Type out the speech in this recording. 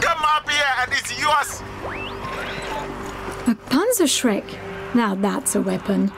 Come up here and it's yours. A Panzer Panzerschreck. Now that's a weapon.